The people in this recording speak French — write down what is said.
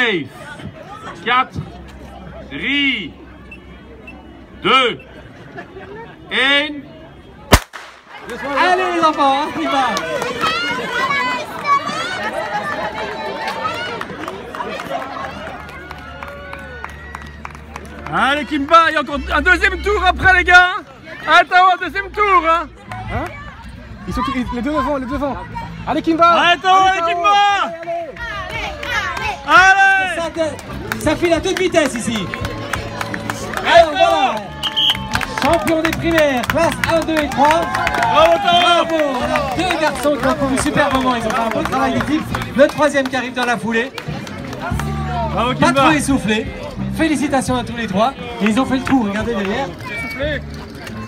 5, 4, 3, 2, 1. Allez les enfants, on y va. Allez Kimba, il y a encore un deuxième tour après les gars. Attends, un deuxième tour hein. Ils sont tous- les deux devant, les deux devant. Allez Kimba. Attends, allez Kimba. Allez ça file à toute vitesse ici. Alors voilà Champion des primaires, classe 1, 2 et 3. Bravo Bravo Alors, Deux garçons qui ont couru super moment, ils ont fait un bon travail d'équipe. Le troisième qui arrive dans la foulée. Bravo Pas trop essoufflé. Félicitations à tous les trois. Et ils ont fait le coup, regardez derrière.